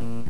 嗯。